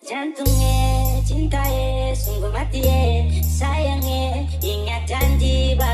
Jantungnya, cintaye, sungguh mati ya, Sayangnya, ingat janji baku